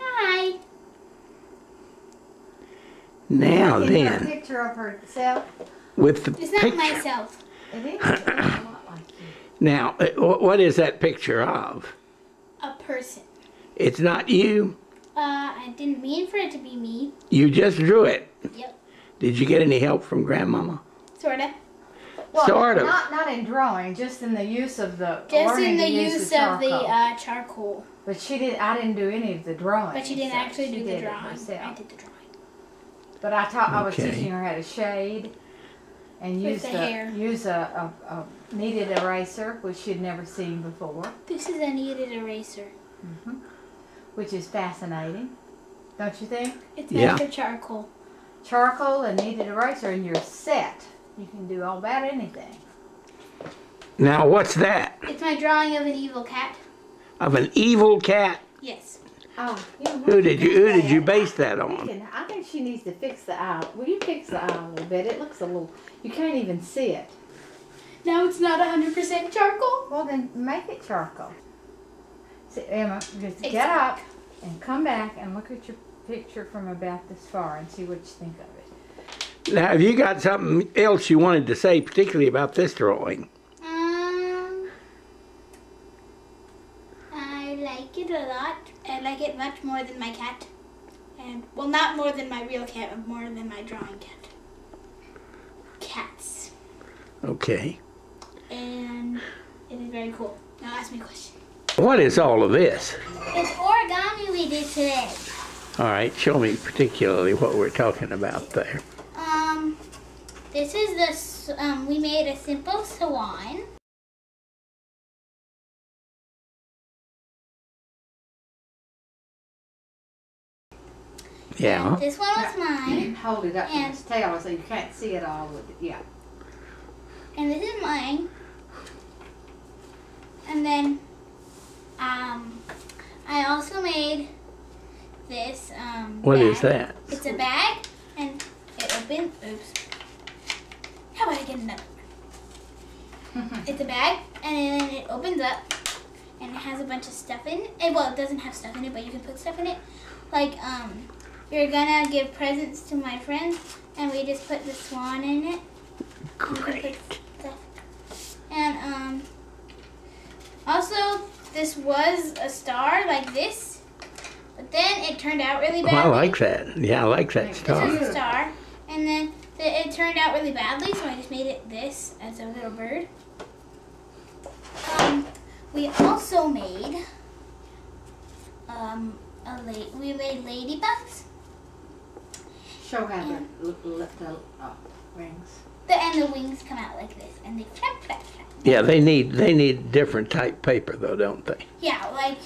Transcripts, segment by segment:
Hi. Now Is there a then, picture of herself? with the It's not picture. myself. It is. It looks a lot like you. Now, uh, wh- what is that picture of? A person. It's not you. Uh, I didn't mean for it to be me. You just drew it. Yep. Did you get any help from Grandmama? Sorta. Well, Sort of. Not not in drawing, just in the use of the Just in the use, use the of the charcoal. uh, charcoal. But she did. I didn't do any of the drawing. But she didn't herself. actually She do the did drawing. I did the drawing. But I taught. Okay. I was teaching her how to shade, and With use the the, hair. use a, a, a kneaded eraser, which she'd never seen before, This is a kneaded eraser. Mhm. which is fascinating, don't you think? It's Yeah. made for charcoal. Charcoal and kneaded eraser, and you're set. You can do all about anything. Now, what's that? It's my drawing of an evil cat. Of an evil cat? Yes. Oh, you Who did you Who did you base that on? can, I think she needs to fix the eye. Will you fix the eye a little bit? It looks a little. You can't even see it. Now it's not 100% charcoal. Well, then make it charcoal. See, Emma, just get up and come back and look at your picture from about this far and see what you think of it. Now, have you got something else you wanted to say, particularly about this drawing? Um, I like it a lot. I like it much more than my cat. And, well, not more than my real cat, but more than my drawing cat. Cats. Okay. And it is very cool. Now ask me a question. What is all of this? It's origami we did today. All right, show me particularly what we're talking about there. This is the, um, we made a simple swan. Yeah. This one was mine. Hold it up to And- tail so you can't see it all with it. Yeah. And this is mine. And then, um, I also made this, um, What bag. is that? It's a bag, and it opens, oops. I get another one? it's a bag, and then it opens up, and it has a bunch of stuff in it. Well, it doesn't have stuff in it, but you can put stuff in it. Like, um, we're gonna give presents to my friends, and we just put the swan in it. And Great. stuff. And, um, also, this was a star like this, but then it turned out really bad. I like that. Yeah, I like that This star. is a star. And then the, it turned out really badly, so I just made it this as a little bird. Um, we also made um, a la- we made ladybugs. Show how the, l- l- the uh, rings. The and the wings come out like this, and they flap flap flap. Yeah, they need they need different type paper though, don't they? Yeah, like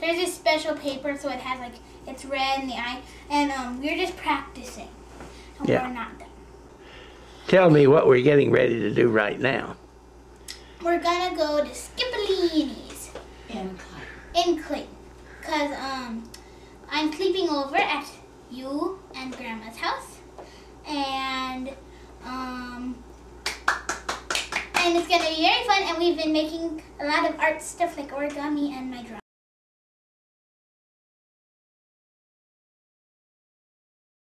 there's this special paper, so it has like it's red in the eye, and um, we're just practicing, and Yeah. we're not done. Tell me what we're getting ready to do right now. We're gonna go to Skipolini's. In clay. in Clayton. Cause um I'm sleeping over at you and grandma's house. And um and it's gonna be very fun and we've been making a lot of art stuff like origami and my drawing.